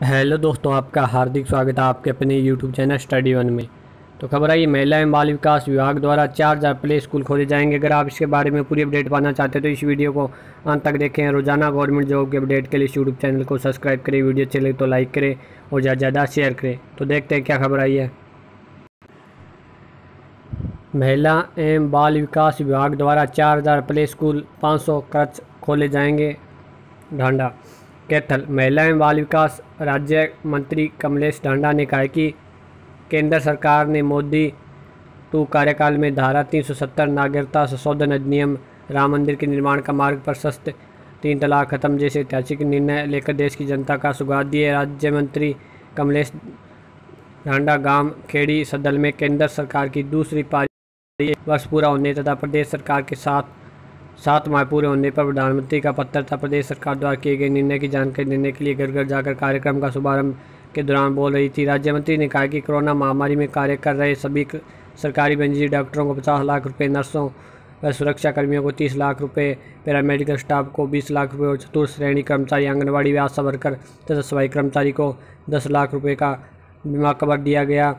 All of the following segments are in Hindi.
हेलो दोस्तों, आपका हार्दिक स्वागत है आपके अपने यूट्यूब चैनल स्टडी वन में। तो खबर आई, महिला एवं बाल विकास विभाग द्वारा चार हज़ार प्ले स्कूल खोले जाएँगे। अगर आप इसके बारे में पूरी अपडेट पाना चाहते हैं तो इस वीडियो को अंत तक देखें। रोज़ाना गवर्नमेंट जॉब के अपडेट के लिए इस यूट्यूब चैनल को सब्सक्राइब करें। वीडियो अच्छे लगे तो लाइक करें और ज़्यादा ज़्यादा शेयर करें। तो देखते हैं क्या खबर आई है। महिला एवं बाल विकास विभाग द्वारा चार हज़ार प्ले स्कूल पाँच सौ खोले जाएँगे। ढांडा कैथल। महिला एवं बाल विकास राज्य मंत्री कमलेश ढांडा ने कहा कि केंद्र सरकार ने मोदी टू कार्यकाल में धारा 370 नागरिकता संशोधन अधिनियम, राम मंदिर के निर्माण का मार्ग प्रशस्त, तीन तलाक खत्म जैसे ऐतिहासिक निर्णय लेकर देश की जनता का सुगात दिए राज्य मंत्री कमलेश ढांडा गाँव खेड़ी सदल में केंद्र सरकार की दूसरी पारी वर्ष पूरा होने तथा प्रदेश सरकार के साथ सात माह पूरे होने पर प्रधानमंत्री का पत्र था। प्रदेश सरकार द्वारा किए गए निर्णय की जानकारी देने के लिए घर घर जाकर कार्यक्रम का शुभारंभ के दौरान बोल रही थी। राज्य मंत्री ने कहा कि कोरोना महामारी में कार्य कर रहे सभी सरकारी बंजी डॉक्टरों को पचास लाख रुपये नर्सों व सुरक्षा कर्मियों को तीस लाख रुपये पैरामेडिकल स्टाफ को बीस लाख रुपये और चतुर्थ श्रेणी कर्मचारी आंगनबाड़ी व आशा वर्कर तथा सफ़ाई कर्मचारी को दस लाख रुपये का बीमा कवर दिया गया।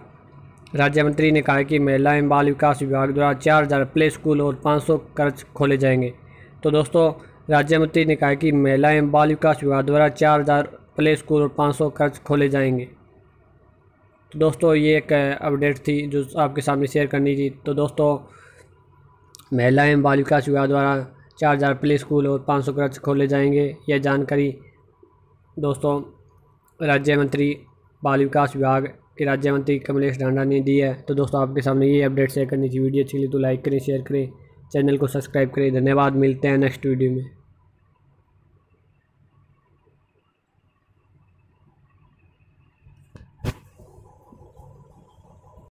राज्य मंत्री ने कहा कि महिला एवं बाल विकास विभाग द्वारा चार हज़ार प्ले स्कूल और पाँच सौ कर्ज खोले जाएँगे। तो दोस्तों राज्य मंत्री ने कहा कि महिला एवं बाल विकास विभाग द्वारा चार हज़ार प्ले स्कूल और पाँच सौ कर्ज खोले जाएँगे। तो दोस्तों, ये एक अपडेट थी जो आपके सामने शेयर करनी थी। तो दोस्तों, महिला एवं बाल विकास विभाग द्वारा चार हज़ार प्ले स्कूल और पाँच सौ कर्ज खोले जाएँगे। यह जानकारी दोस्तों राज्य मंत्री बाल विकास विभाग कि राज्य मंत्री कमलेश ढांडा ने दी है। तो दोस्तों, आपके सामने ये अपडेट शेयर करनी थी। वीडियो अच्छी लगी तो लाइक करें शेयर करें चैनल को सब्सक्राइब करें। धन्यवाद, मिलते हैं नेक्स्ट वीडियो में।